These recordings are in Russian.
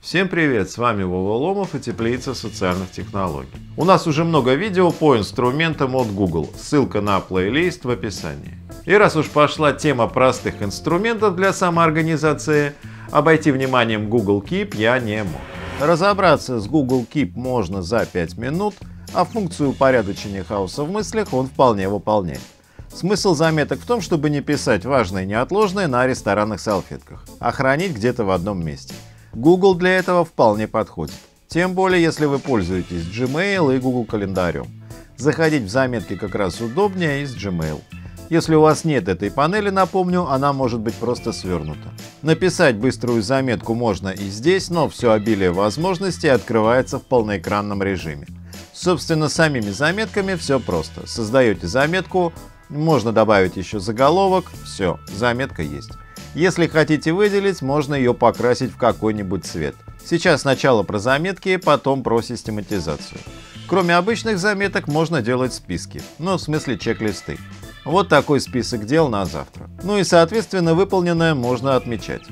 Всем привет, с вами Вова Ломов и Теплица социальных технологий. У нас уже много видео по инструментам от Google, ссылка на плейлист в описании. И раз уж пошла тема простых инструментов для самоорганизации, обойти вниманием Google Keep я не мог. Разобраться с Google Keep можно за 5 минут, а функцию упорядочения хаоса в мыслях он вполне выполняет. Смысл заметок в том, чтобы не писать важное и неотложное на ресторанных салфетках, а хранить где-то в одном месте. Google для этого вполне подходит. Тем более, если вы пользуетесь Gmail и Google календарем. Заходить в заметки как раз удобнее из Gmail. Если у вас нет этой панели, напомню, она может быть просто свернута. Написать быструю заметку можно и здесь, но все обилие возможностей открывается в полноэкранном режиме. Собственно, самими заметками все просто. Создаете заметку, можно добавить еще заголовок, все, заметка есть. Если хотите выделить, можно ее покрасить в какой-нибудь цвет. Сейчас сначала про заметки, потом про систематизацию. Кроме обычных заметок можно делать списки, ну в смысле чек-листы. Вот такой список дел на завтра. Ну и соответственно выполненное можно отмечать.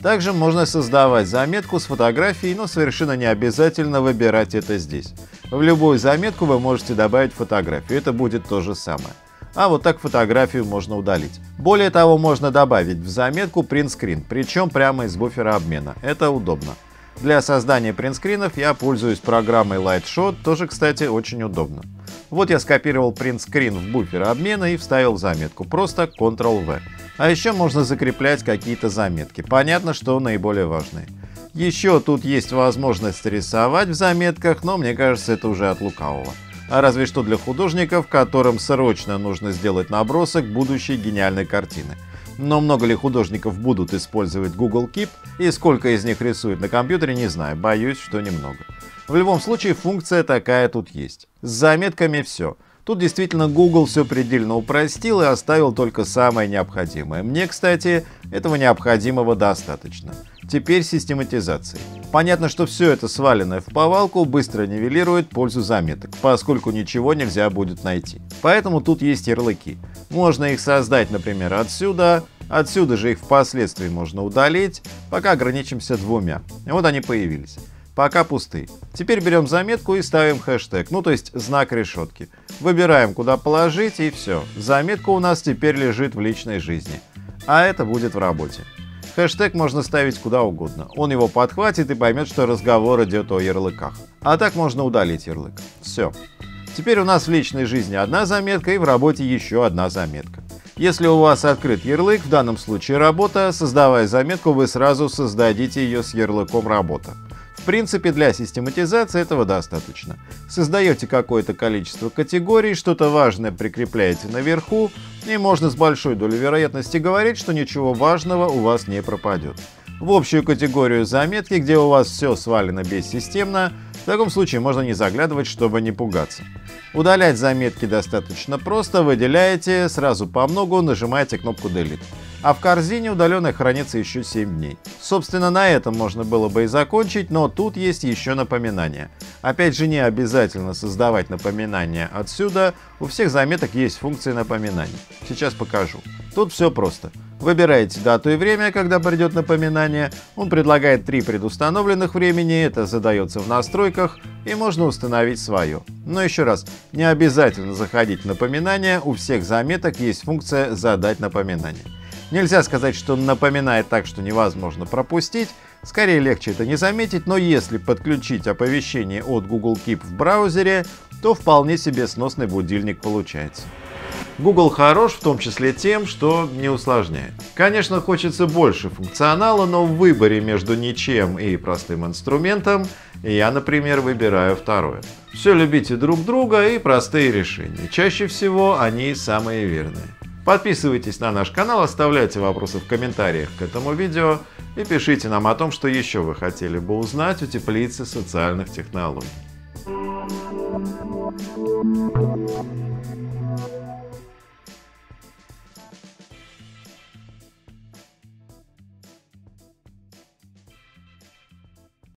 Также можно создавать заметку с фотографией, но совершенно не обязательно выбирать это здесь. В любую заметку вы можете добавить фотографию, это будет то же самое а вот так фотографию можно удалить. Более того, можно добавить в заметку принтскрин, причем прямо из буфера обмена. Это удобно. Для создания принтскринов я пользуюсь программой Lightshot, тоже, кстати, очень удобно. Вот я скопировал принтскрин в буфер обмена и вставил заметку, просто Ctrl-V. А еще можно закреплять какие-то заметки, понятно, что наиболее важные. Еще тут есть возможность рисовать в заметках, но мне кажется, это уже от лукавого а разве что для художников, которым срочно нужно сделать набросок будущей гениальной картины. Но много ли художников будут использовать Google Keep и сколько из них рисуют на компьютере, не знаю, боюсь, что немного. В любом случае функция такая тут есть. С заметками все. Тут действительно Google все предельно упростил и оставил только самое необходимое. Мне, кстати, этого необходимого достаточно. Теперь систематизация. Понятно, что все это сваленное в повалку быстро нивелирует пользу заметок, поскольку ничего нельзя будет найти. Поэтому тут есть ярлыки. Можно их создать, например, отсюда, отсюда же их впоследствии можно удалить, пока ограничимся двумя. Вот они появились пока пустые. Теперь берем заметку и ставим хэштег, ну то есть знак решетки. Выбираем, куда положить и все. Заметка у нас теперь лежит в личной жизни. А это будет в работе. Хэштег можно ставить куда угодно. Он его подхватит и поймет, что разговор идет о ярлыках. А так можно удалить ярлык. Все. Теперь у нас в личной жизни одна заметка и в работе еще одна заметка. Если у вас открыт ярлык, в данном случае работа, создавая заметку, вы сразу создадите ее с ярлыком работа. В принципе, для систематизации этого достаточно. Создаете какое-то количество категорий, что-то важное прикрепляете наверху, и можно с большой долей вероятности говорить, что ничего важного у вас не пропадет. В общую категорию заметки, где у вас все свалено бессистемно, в таком случае можно не заглядывать, чтобы не пугаться. Удалять заметки достаточно просто, выделяете, сразу по многу нажимаете кнопку Delete а в корзине удаленной хранится еще 7 дней. Собственно, на этом можно было бы и закончить, но тут есть еще напоминание. Опять же, не обязательно создавать напоминания отсюда, у всех заметок есть функция напоминаний. Сейчас покажу. Тут все просто. Выбираете дату и время, когда придет напоминание. Он предлагает три предустановленных времени, это задается в настройках, и можно установить свое. Но еще раз, не обязательно заходить в напоминания, у всех заметок есть функция «Задать напоминание». Нельзя сказать, что напоминает так, что невозможно пропустить. Скорее легче это не заметить, но если подключить оповещение от Google Keep в браузере, то вполне себе сносный будильник получается. Google хорош в том числе тем, что не усложняет. Конечно, хочется больше функционала, но в выборе между ничем и простым инструментом я, например, выбираю второе. Все любите друг друга и простые решения. Чаще всего они самые верные. Подписывайтесь на наш канал, оставляйте вопросы в комментариях к этому видео и пишите нам о том, что еще вы хотели бы узнать у теплицы социальных технологий.